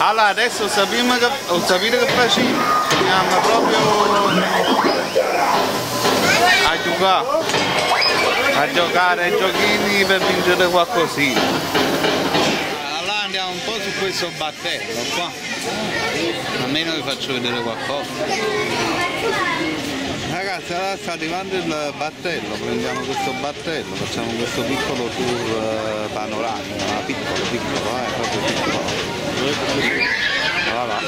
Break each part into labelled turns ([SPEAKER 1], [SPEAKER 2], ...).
[SPEAKER 1] Allora adesso sappiamo che, sapete che facciamo? Andiamo proprio a giocare, a giocare ai giochini per vincere qualcosina. Allora andiamo un po' su questo battello qua, almeno vi faccio vedere qualcosa. Ragazzi, allora sta arrivando il battello, prendiamo questo battello, facciamo questo piccolo tour eh, panoramico, piccolo, piccolo, eh, proprio piccolo. Voilà.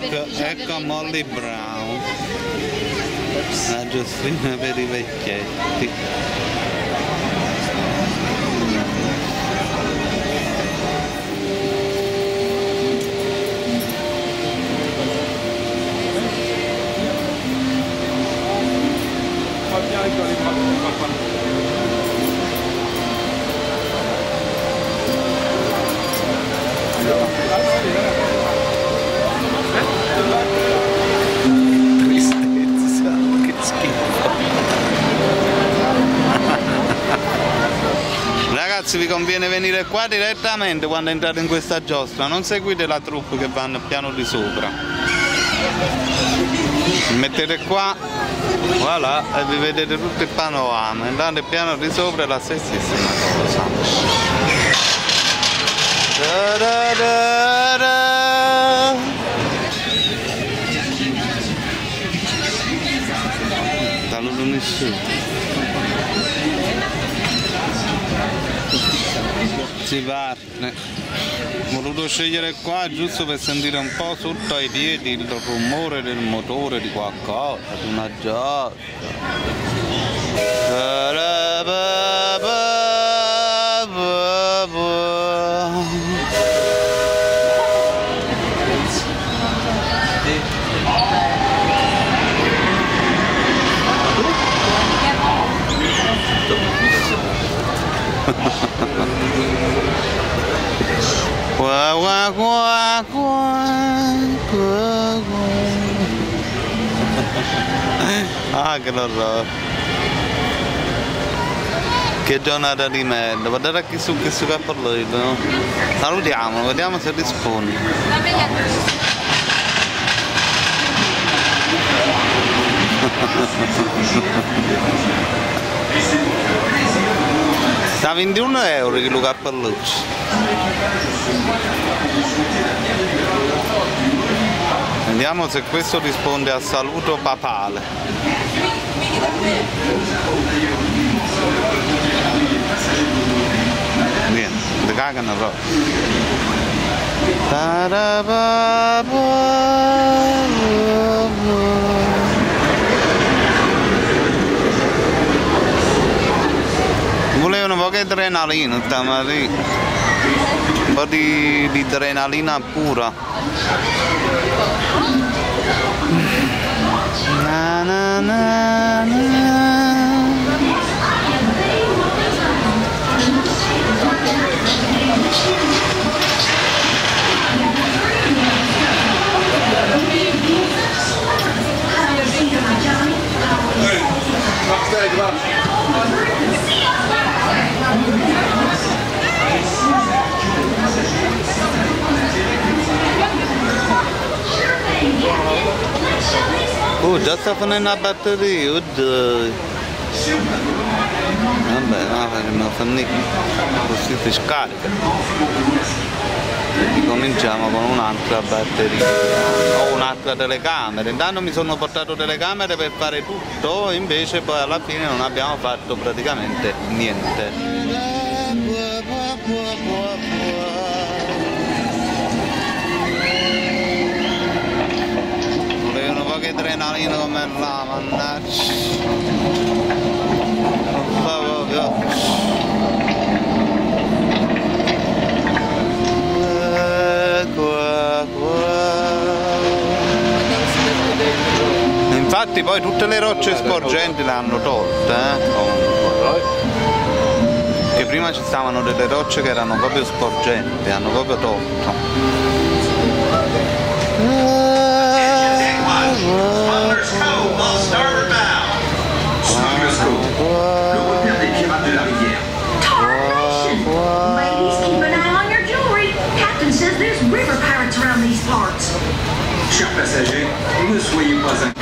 [SPEAKER 1] Ecco, ecco Molly Brown, la giostrina per i vecchietti. Venire qua direttamente quando entrate in questa giostra, non seguite la troupe che vanno piano di sopra. Mettete qua, voilà, e vi vedete tutto il panorama, al piano di sopra è la stessissima cosa. Da-da-da-da. Saluto nessuno. Si parte. Voluto scegliere qua giusto per sentire un po' sotto ai piedi il rumore del motore di qualcosa, di una giostra. Qua qua qua qua qua. Ah che orrore. Che giornata di merda, guardate chi su che su no? Salutiamolo, vediamo se risponde. Sta a 21 euro che lo cappelluccio. Vediamo se questo risponde al saluto papale. Bien, te cagan proprio. Volevano un po' di adrenalina stamattina, un po' di, di adrenalina pura. Na, na, na, na. Oh, già sta finendo la batteria, oddio. Vabbè, no, facciamo finire, così si scarica. Ricominciamo con un'altra batteria o un'altra telecamera. Intanto mi sono portato telecamere per fare tutto, invece poi alla fine non abbiamo fatto praticamente niente. Adrenalina come là, mannaggia. Non fa proprio. Eh, qua, qua. Infatti poi tutte le rocce sporgenti le hanno tolte, eh? comunque. Che prima ci stavano delle rocce che erano proprio sporgenti, hanno proprio tolto.
[SPEAKER 2] Cove Starboard. bow. Snow Le repère des pirates de la rivière.
[SPEAKER 3] Tarnation! Ladies, keep an eye on your jewelry. Captain
[SPEAKER 2] says there's river pirates around these parts. Chers passagers, ne soyez pas inquiets.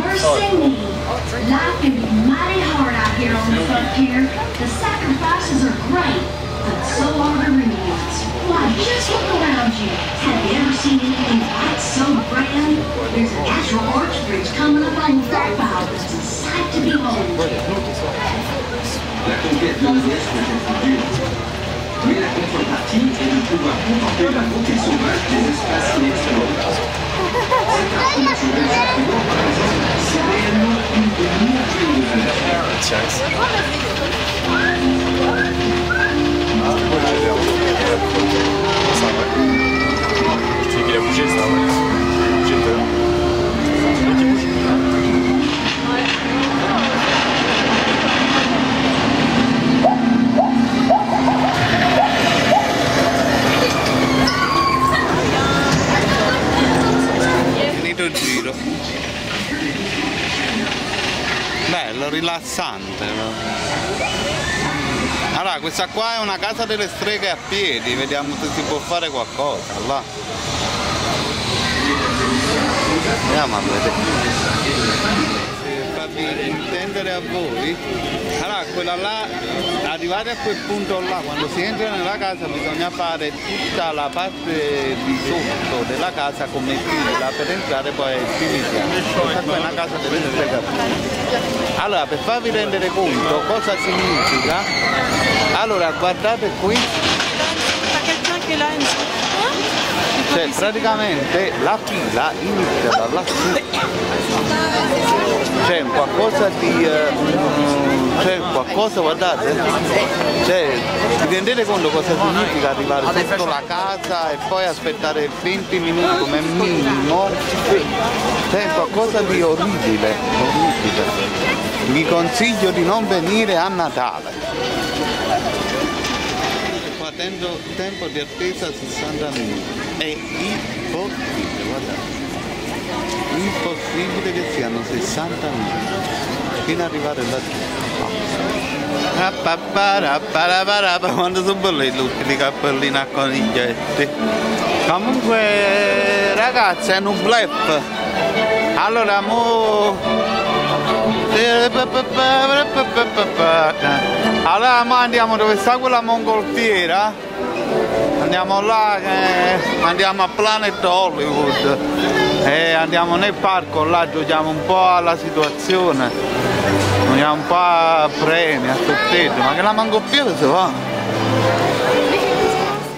[SPEAKER 3] Mercy me. Life can be mighty hard out here on the frontier. The sacrifices are great, but so are the rewards. Why, just look around you. Have you ever seen anything quite so grand? There's a natural arch bridge coming up on Third Bow. It's a sight to behold.
[SPEAKER 2] Mais la est de pouvoir la beauté sauvage des espaces inexplorables.
[SPEAKER 1] Checks. No? Allora, questa qua è una casa delle streghe a piedi, vediamo se si può fare qualcosa. Là. Andiamo a vedere. Farvi intendere a voi, allora quella là, arrivati a quel punto là, quando si entra nella casa bisogna fare tutta la parte di sotto della casa come fila per entrare poi primi piani. Questa è una casa delle streghe a piedi. Allora, per farvi rendere conto cosa significa, allora guardate qui, cioè praticamente la fila inizia da lassù. C'è qualcosa di... eh, mm, c'è qualcosa, guardate, cioè, vi rendete conto cosa significa arrivare sotto la casa e poi aspettare 20 minuti come minimo? C'è qualcosa di orribile, orribile. Vi consiglio di non venire a Natale. Tempo, tempo di attesa 60 minuti. È impossibile, guardate. Impossibile che siano 60 minuti. Fino ad arrivare giù. Quando sono belli tutti i cappellini a coniglietti. Comunque ragazzi è un bluff. Allora mo allora mo andiamo dove sta quella mongolfiera? Andiamo là eh, andiamo a Planet Hollywood. E andiamo nel parco là giochiamo un po' alla situazione. Giochiamo un po' a premi a sorteggio ma che la mongolfiera si fa?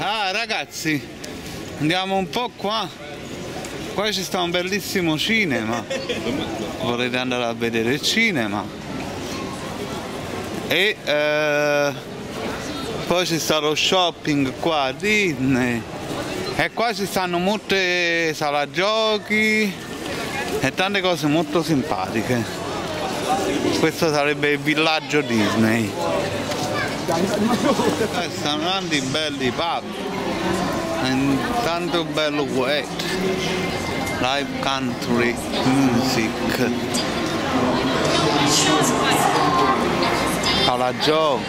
[SPEAKER 1] Ah ragazzi andiamo un po' qua. Qua ci sta un bellissimo cinema. Volete andare a vedere il cinema? E eh, poi ci sta lo shopping qua a Disney. E qua ci stanno molte sala giochi e tante cose molto simpatiche. Questo sarebbe il villaggio Disney. Eh, stanno tanti belli pub. E tanto bello wet. Live country music. Alla Joe,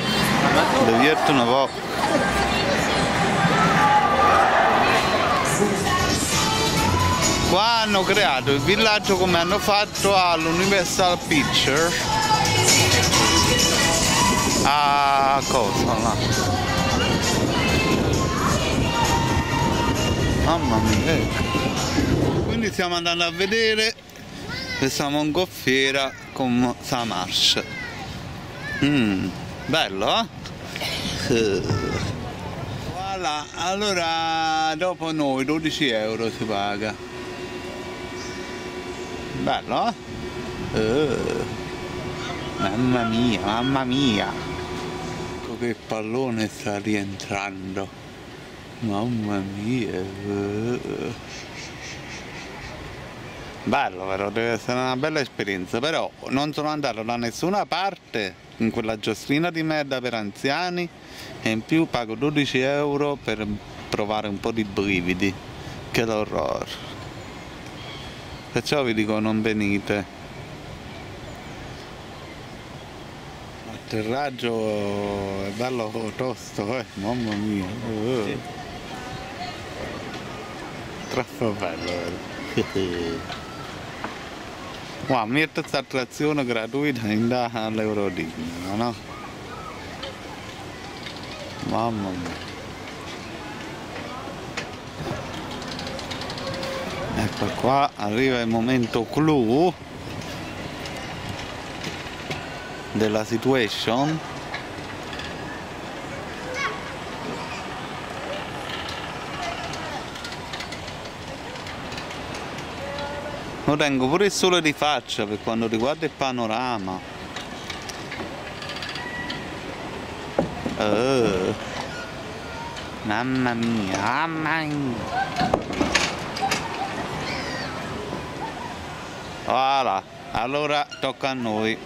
[SPEAKER 1] divertono un po'. Qua hanno creato il villaggio come hanno fatto all'Universal Picture. A cosa là? Mamma mia, ecco. quindi stiamo andando a vedere questa mongolfiera con Samarsh. Mm, bello, eh? Eh. Voilà, allora dopo noi 12 euro si paga. Bello, eh? Eh. Mamma mia, mamma mia. Ecco che pallone sta rientrando. Mamma mia. eh. Bello però, deve essere una bella esperienza, però non sono andato da nessuna parte in quella giostrina di merda per anziani e in più pago 12 euro per provare un po' di brividi. Che l'orrore. Perciò vi dico non venite. L'atterraggio è bello tosto, eh, mamma mia. eh. Troppo bello, vero? Wow, mi questa attrazione gratuita in da all'Eurodisney, no? Mamma mia. Ecco qua, arriva il momento clou della situation. Lo tengo pure il sole di faccia per quando riguarda il panorama. Oh. Mamma mia, mamma mia. Voilà, allora tocca a noi.